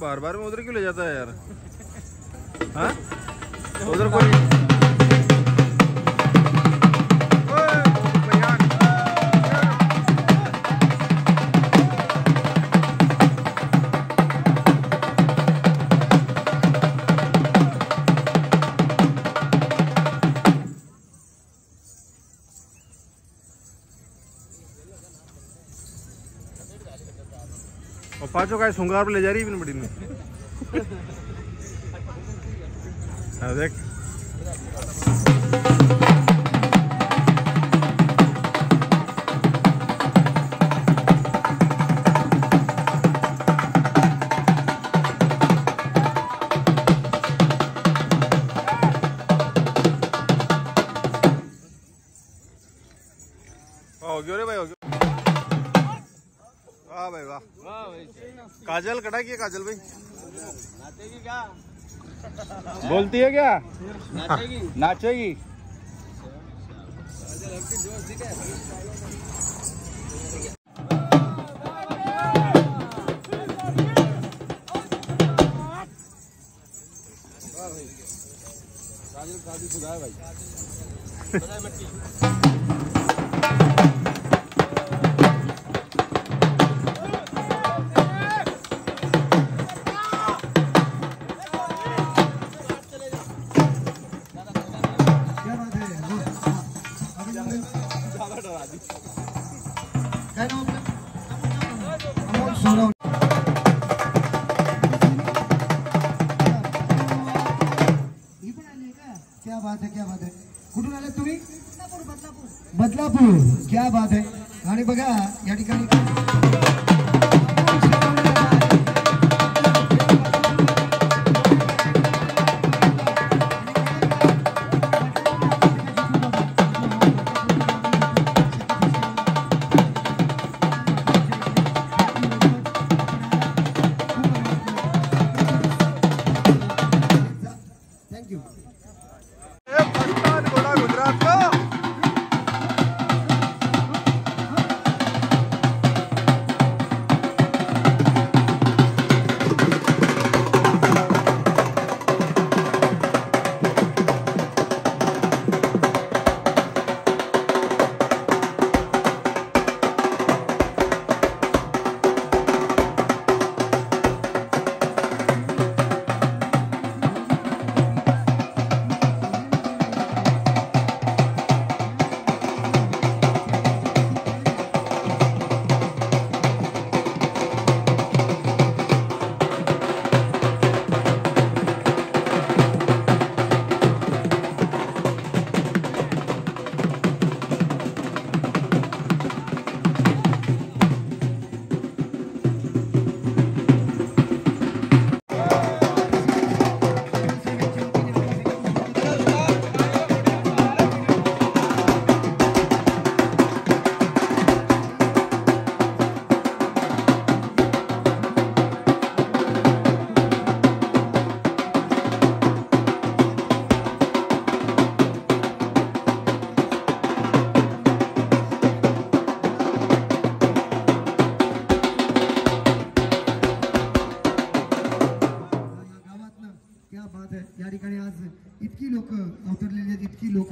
बार बार में उधर क्यों ले जाता है यार? हाँ? उधर कोई और पाँचों का सुंगार ले जा रही है बड़ी में हाँ, देख। कटा किया काजल भाई? नाचेगी क्या? बोलती है क्या? नाचेगी। नाचेगी। भाई। क्या बात है? क्या बात है? कुठून आले तुम्ही बदलापूर क्या बात है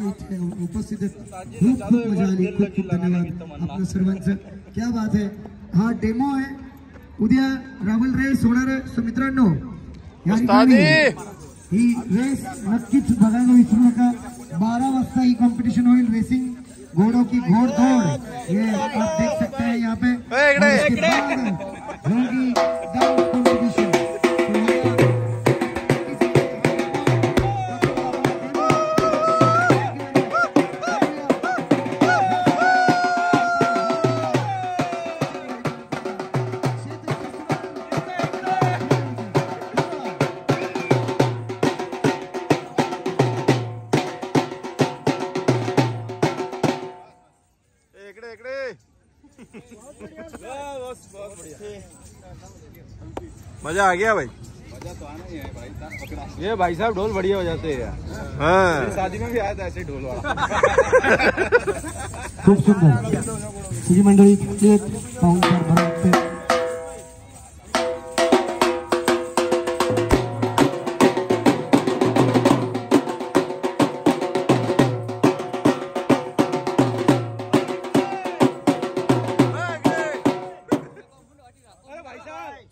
इथे उपस्थित आहेत खूप खूप मज़ा आली खूप खूप धन्यवाद। आपलं सर्वांचं क्या बात आहे हा डेमो आहे उद्या रावल रेस होणार आहे सो मित्रांनो या ठिकाणी ही। रेस नक्कीच बघायला विसरू नका बारा वाजता ही कॉम्पिटिशन होईल रेसिंग घोड़ों की घोड़ दौड़ ये आप देख सकते हैं यहाँ पे। मज़ा आ गया भाई। मज़ा तो आना ही है भाई पकड़ा। ये भाई साहब ढोल बढ़िया हो जाते हैं। यार हाँ शादी में भी आया था ऐसे ढोल वाला। खूब सुंदर। तुझी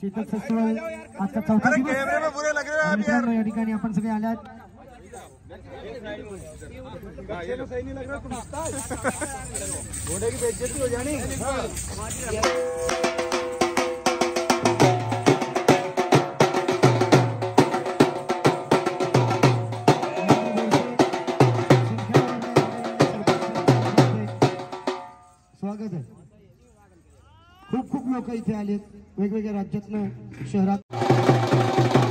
कीर्तन फेस्टिवल आजचा चौथा दिवस। में बुरे लग रहे हो आप यार। मित्रांनो, या ठिकाणी आपण सगळे आल्यात घोड़े की बेइज्जती हो। जानी स्वागत आहे खूप खूप लोक इथे आलेत। वेगवेगळ्या राज्यातनं शहरात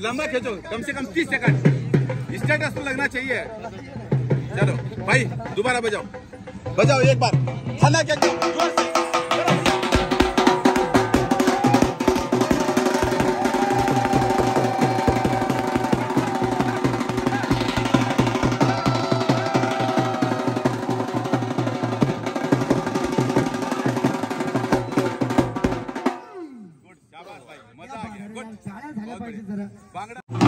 लंबा खेचो, कम से कम तीस सेकंड। स्टेटस तो लगना चाहिए। चलो, भाई, दोबारा बजाओ। बजाओ एक बार। हला क्या? बांगडा